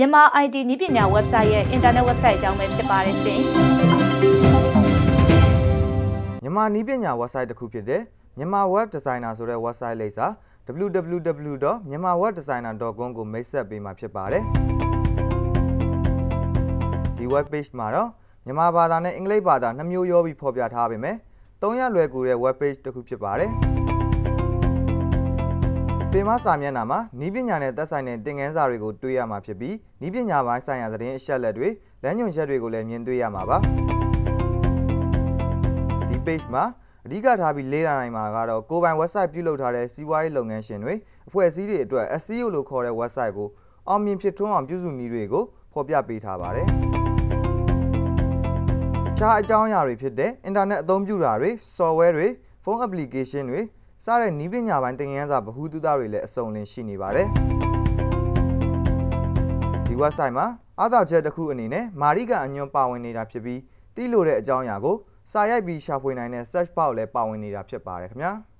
မြန်မာ IT နည်းပညာ website ရဲ့ internet website အကြောင်းပဲဖြစ်ပါတယ်ရှင်မြန်မာနည်းပညာ website တစ်ခုဖြစ်တဲ့မြန်မာ web designer ဆိုတဲ့ website လိပ်စာ www.myanmarwebdesigner.com ကိုမိတ်ဆက်ပေးမှာဖြစ်ပါတယ်ဒီ web page မှာတော့မြန်မာဘာသာနဲ့အင်္ဂလိပ်ဘာသာနှစ်မျိုးရောပြီးဖော်ပြထားပါမယ်သုံးရလွယ်ကူတဲ့ web page တစ်ခုဖြစ်ပါတယ် ပင်မစာမျက်နှာမှာနီးပညာနဲ့သက်ဆိုင်တဲ့သင်ခန်းစာတွေကိုတွေ့ရမှာဖြစ်ပြီးနီးပညာပိုင်းဆိုင်ရာသတင်းအချက်အလက်တွေလမ်းညွှန်ချက်တွေကိုလည်းမြင်တွေ့ရမှာပါဒီ page မှာအဓိကထားပြီးလေ့လာနိုင်မှာကတော့ကိုယ်ပိုင် website ပြုလုပ်ထားတဲ့စီးပွားရေးလုပ်ငန်းရှင်တွေအဖွဲ့အစည်းတွေအတွက် SEO လို့ခေါ်တဲ့ website ကိုအောင်မြင်ဖြစ်ထွန်းအောင်ပြုစုနည်းတွေကိုဖော်ပြပေးထားပါတယ်ခြားအကြောင်းအရာတွေဖြစ်တဲ့ internet အသုံးပြုတာတွေ software တွေ phone application တွေ စတဲ့နည်းပညာပိုင်းသင်ခန်းစာဗဟုသုတတွေလည်းအစုံလင်ရှိနေပါတယ်ဒီ website မှာအားသာချက်တစ်ခုအနေနဲ့မာရိကအညွန်ပါဝင်နေတာဖြစ်ပြီးတိလို့တဲ့အကြောင်းအရာကိုစာရိုက်ပြီးရှာဖွေနိုင်တဲ့ search bar လည်းပါဝင်နေတာဖြစ်ပါတယ်ခင်ဗျာ။